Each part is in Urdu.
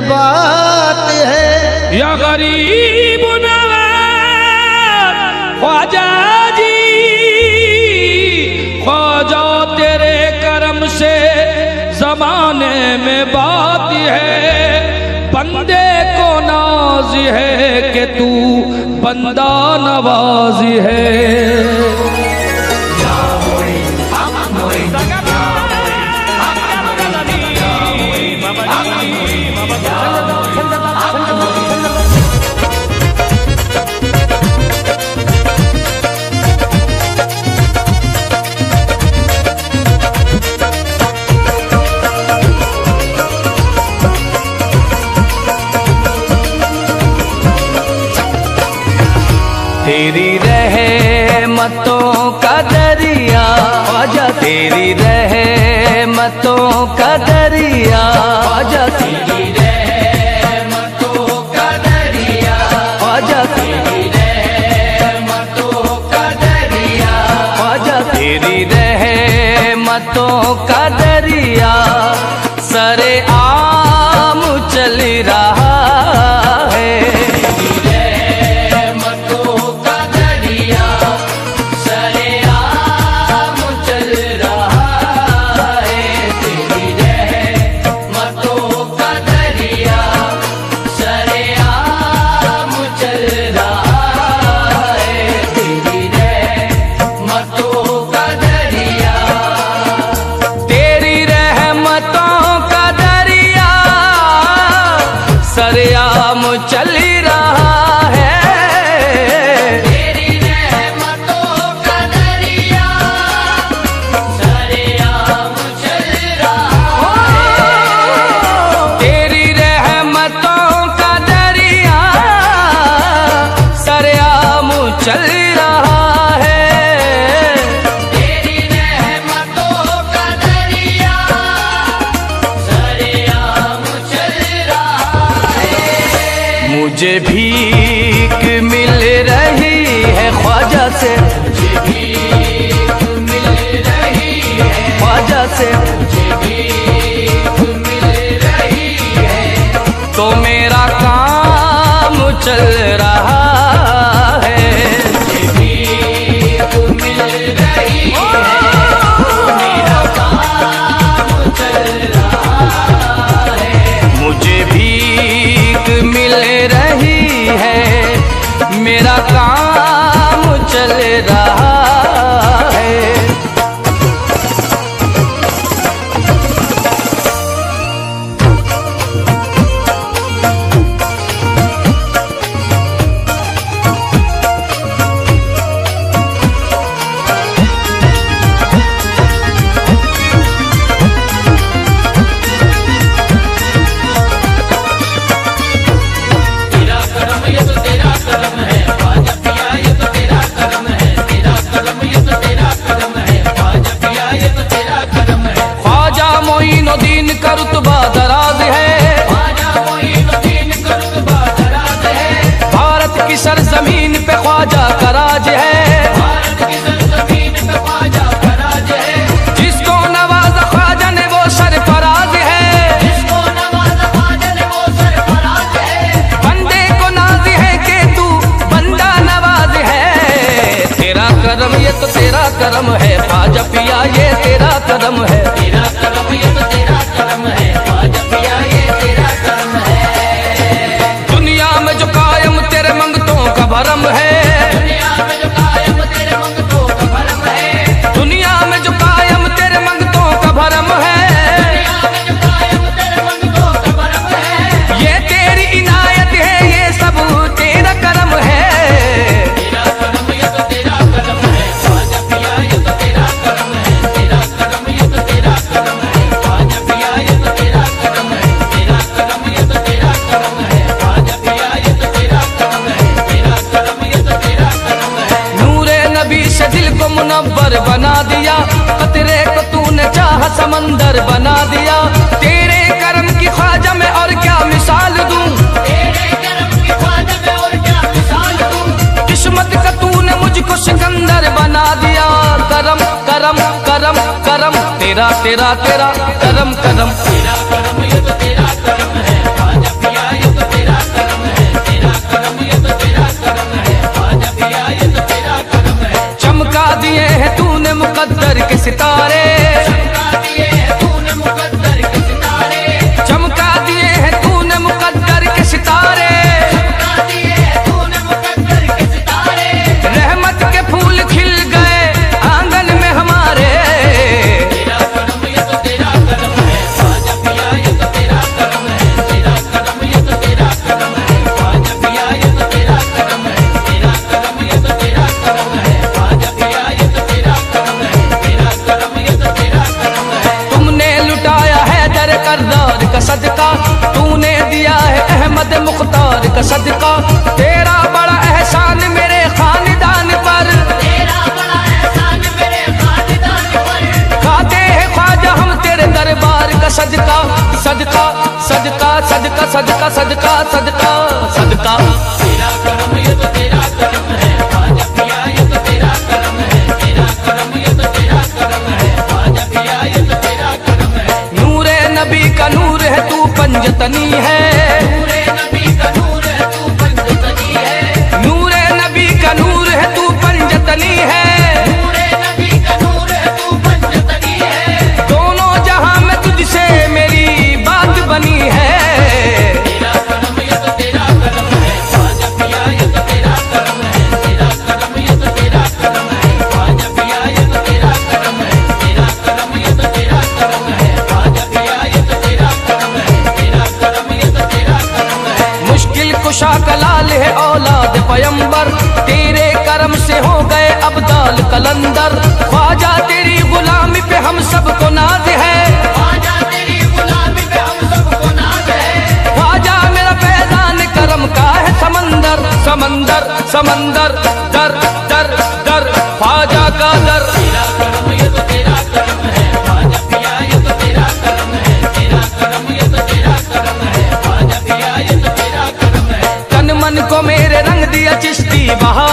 بات ہے۔ یا غریب خواجہ جی خواجہ تیرے کرم سے زمانے میں بات ہے۔ بندے کو ناز ہے کہ تُو بندہ نوازی ہے۔ تیری رحمتوں کا دریا، آجا تیری رحمتوں کا دریا، آجا تیری رحمتوں کا دریا کا دریا، آجا تیری سرے مجھے بھی تیرا تیرا تیرا کرم کرم تیرا کرم یہ تو تیرا کرم ہے چمکا دیے ہیں تو نے مقدر کے ستارے صدقہ صدقہ صدقہ صدقہ۔ نور نبی کا نور ہے تو پنجتنی ہے۔ سمندر سمندر، در در در، خواجہ کا در۔ تن من کو میرے رنگ دیا چشتی، بہا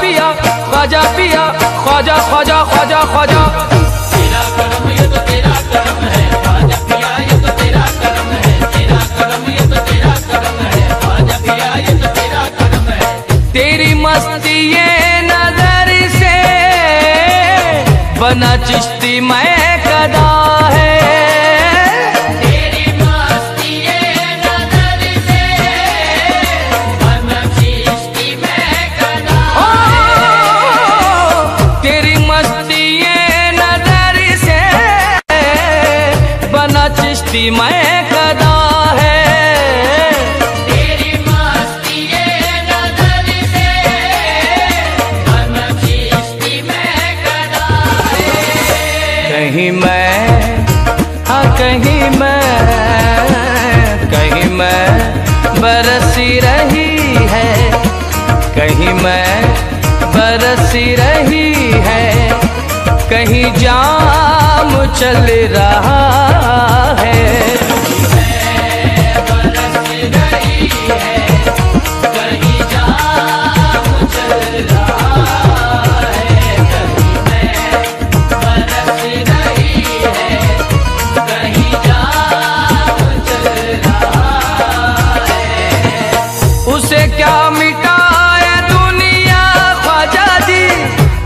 پیا خواجہ پیا خواجہ خواجہ خواجہ خواجہ۔ تیری نظر سے بنا چشتی میں کدا تیری میں کدا ہے۔ کہیں میں ہاں کہیں میں کہیں میں برسی رہی ہے۔ کہیں میں برسی رہی ہے۔ کہیں جام چل رہا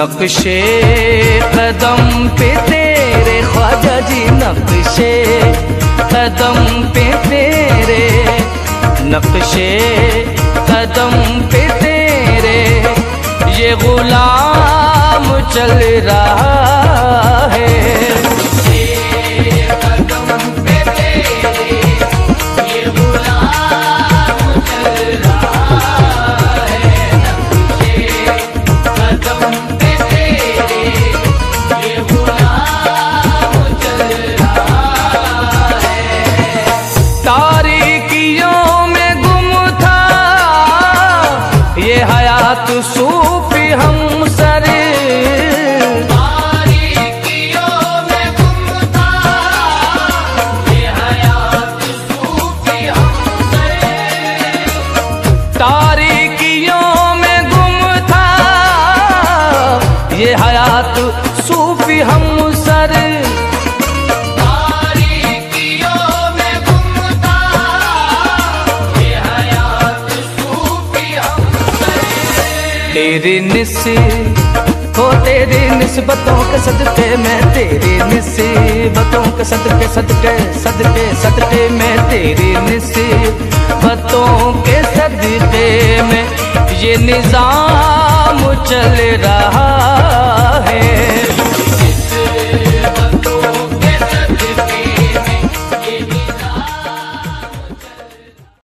نقش قدم پہ تیرے خواجہ جی نقش قدم پہ تیرے نقش قدم پہ تیرے یہ غلام چل رہا ہے تیری نسی ہو تیری نسبتوں کے صدقے میں تیری نصیبتوں کے صدقے صدقے صدقے صدقے میں تیری نصیبتوں کے صدقے میں یہ نظام چل رہا ہے